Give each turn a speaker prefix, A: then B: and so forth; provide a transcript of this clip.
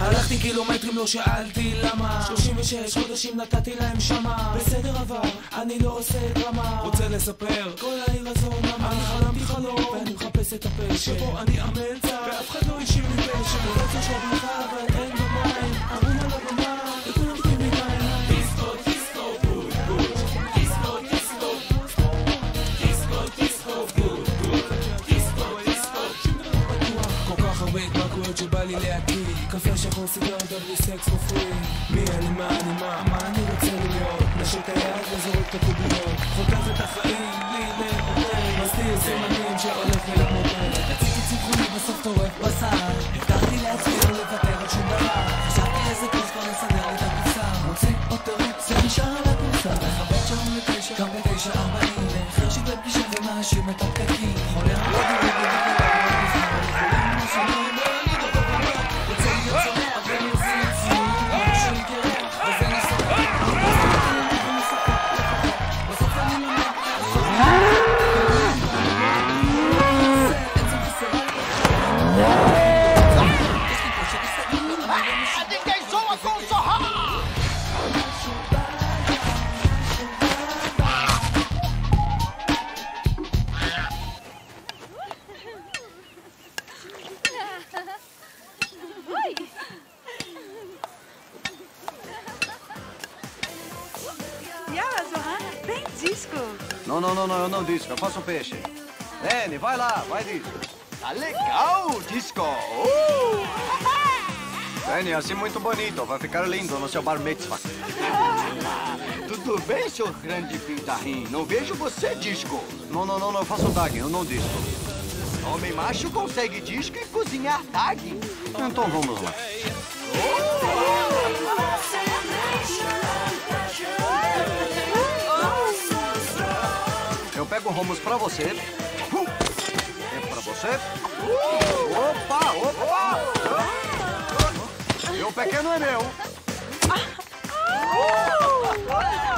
A: הלכתי קילומטרים, לא שאלתי למה. 36 חודשים נתתי להם שמה. בסדר אבל, אני לא עושה דרמה. רוצה לספר, כל העיר הזו נמה. אני חלמתי חלום, ואני מחפש את הפשע. שבו אני המלצר, ואף אחד לא השאיר לי פשע. רוצה שהבריכה אבל אין במים. ערום על הבמה, וכולם בעיניים התמכרויות שבא לי להקיא קפה שחור סיגרת בלי סקס ופרי מי אני מה אני מה? מה אני רוצה להיות? נשק היד וזורק את הקוביות. חותך את החיים בלי לאותת מסתיר סימנים שהולך ולמותת
B: רציתי צמחוני בסוף טורף בשר. הבטחתי לעצמי לא לוותר על שום דבר. חשבתי איזה כיף כבר לסדר לי את הקופסה. מוציא עוד תירוץ זה נשאר על הקופסה. מכבד שעון לתשע גם בתשע ארבעים. חרשי בפגישה ומאשים את הפקקים. חולה רמות
C: Não, não, não, não, eu não disco, eu faço peixe. Lene, vai lá, vai disco.
D: Tá legal, disco! Uh!
C: Lene, assim muito bonito, vai ficar lindo no seu bar mitzvah.
D: Tudo bem, senhor grande pintarrim? Não vejo você, disco.
C: Não, não, não, não, eu faço tag, eu não disco.
D: Homem macho consegue disco e cozinhar tag.
C: Então vamos lá. Eu Thiago Ramos pra você. Uh! É pra você. Opa, opa! Meu pequeno é meu. Ah! Ah!